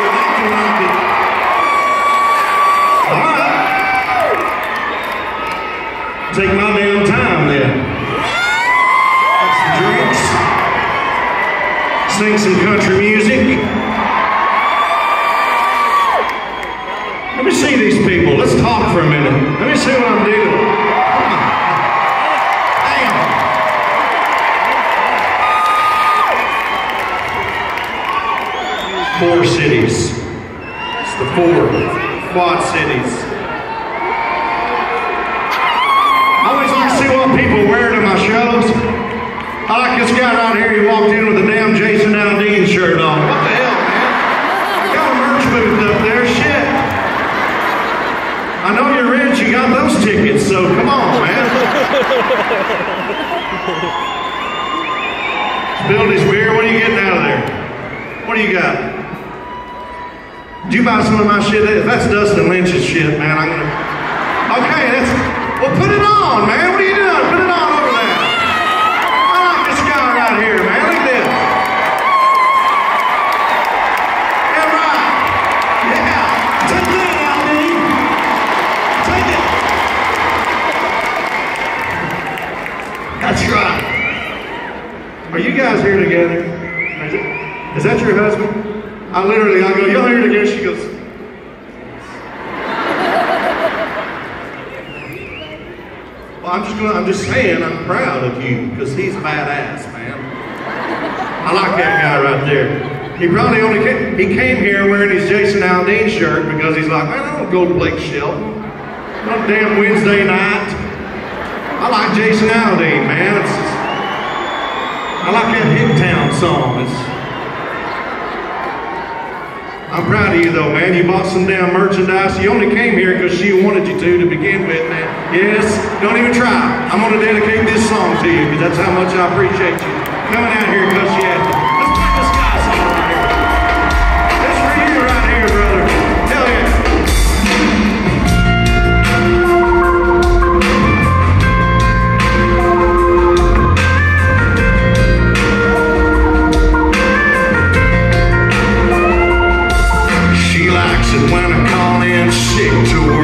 right. Take my damn time then. Have some drinks. Sing some country music. Let me see these people. Let's talk for a minute. Let me see what I'm doing. Cities. It's the four quad cities. I always like to see what people wear to my shows. I like this guy right here. He walked in with a damn Jason Aldean shirt on. What the hell, man? I got a merch booth up there. Shit. I know you're rich. You got those tickets, so come on, man. Billy's beer. What are you getting out of there? What do you got? Did you buy some of my shit? If that's Dustin Lynch's shit, man, I'm gonna. Okay, that's. Well, put it on, man. What are you doing? Put it on over there. I like this guy right here, man. Look at this. Yeah, right. Yeah. Take that, Aldi. Take it. That's right. Are you guys here together? Is, it, is that your husband? I literally, I go, y'all here again. She goes, well, I'm just gonna, I'm just saying, I'm proud of you because he's badass, man. I like that guy right there. He probably only came, he came here wearing his Jason Aldean shirt because he's like, man, I don't go to Blake Shelton. Not damn Wednesday night. I like Jason Aldean, man. It's, I like that Hicktown song. It's, I'm proud of you though, man. You bought some damn merchandise. You only came here because she wanted you to to begin with, man. Yes, don't even try. I'm going to dedicate this song to you because that's how much I appreciate you coming out here because she She likes it when I call in sick to.